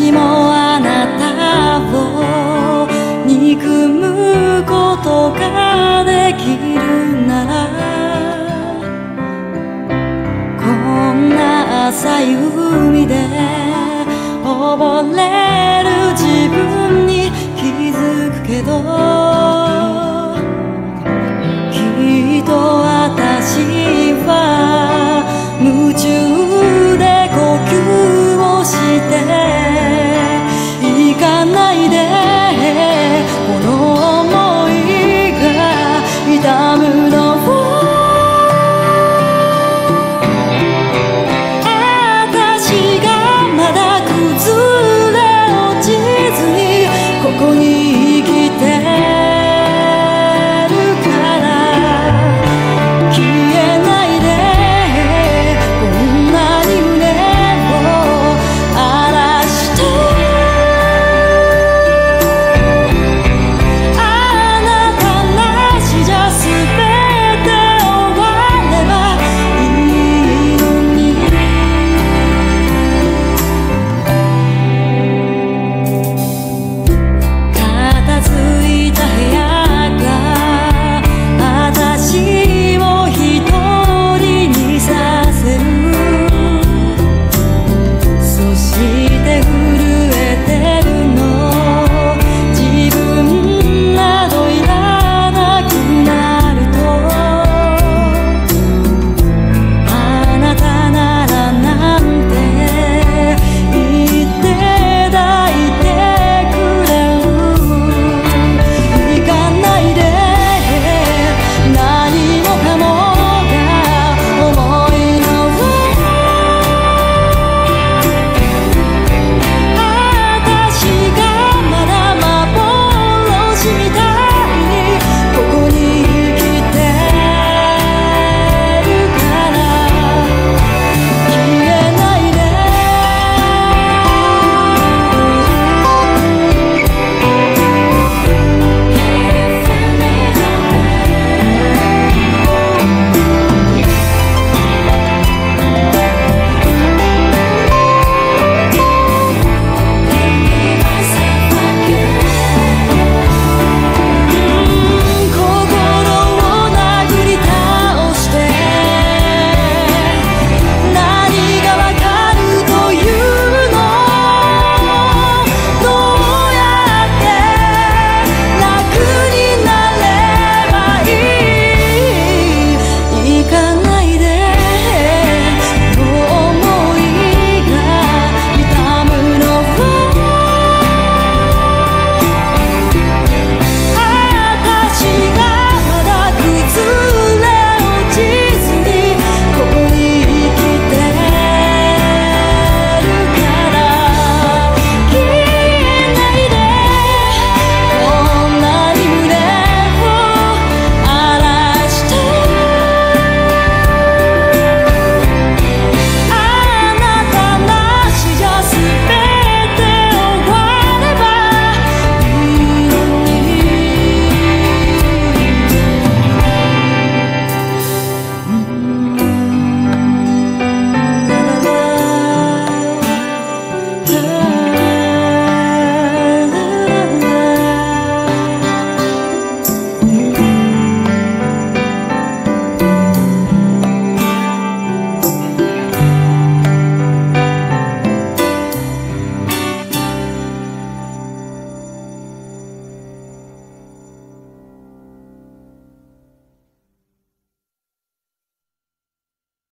私もあなたを憎むことができるならこんな浅い海で溺れ